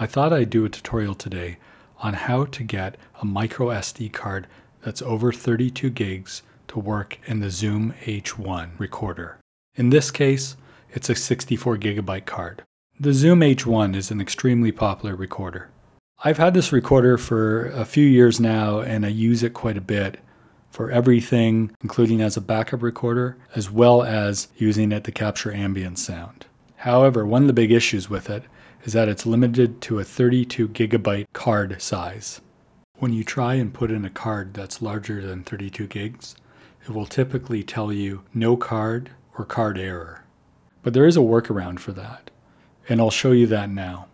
I thought I'd do a tutorial today on how to get a micro SD card that's over 32 gigs to work in the Zoom H1 recorder. In this case, it's a 64 gigabyte card. The Zoom H1 is an extremely popular recorder. I've had this recorder for a few years now and I use it quite a bit for everything, including as a backup recorder, as well as using it to capture ambient sound. However, one of the big issues with it is that it's limited to a 32 gigabyte card size. When you try and put in a card that's larger than 32 gigs, it will typically tell you no card or card error. But there is a workaround for that, and I'll show you that now.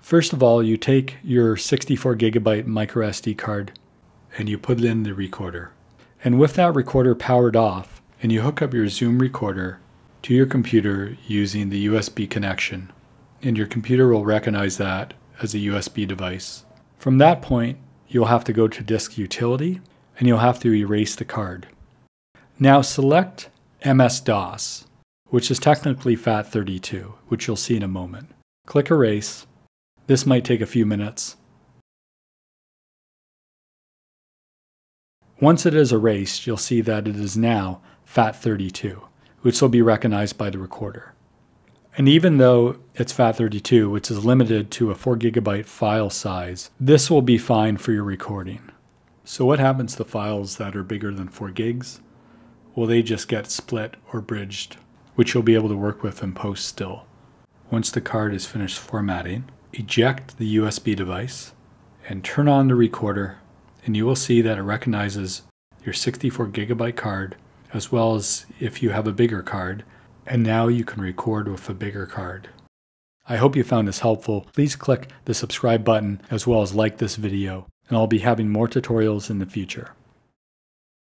First of all, you take your 64 gigabyte micro SD card and you put it in the recorder. And with that recorder powered off, and you hook up your Zoom recorder to your computer using the USB connection, and your computer will recognize that as a USB device. From that point, you'll have to go to Disk Utility and you'll have to erase the card. Now select MS-DOS, which is technically FAT32, which you'll see in a moment. Click Erase. This might take a few minutes. Once it is erased, you'll see that it is now FAT32, which will be recognized by the recorder. And even though it's FAT32, which is limited to a 4 gigabyte file size, this will be fine for your recording. So what happens to files that are bigger than 4 gigs? Well, they just get split or bridged, which you'll be able to work with in post still. Once the card is finished formatting, eject the USB device and turn on the recorder and you will see that it recognizes your 64 gigabyte card as well as if you have a bigger card and now you can record with a bigger card. I hope you found this helpful. Please click the subscribe button as well as like this video and I'll be having more tutorials in the future.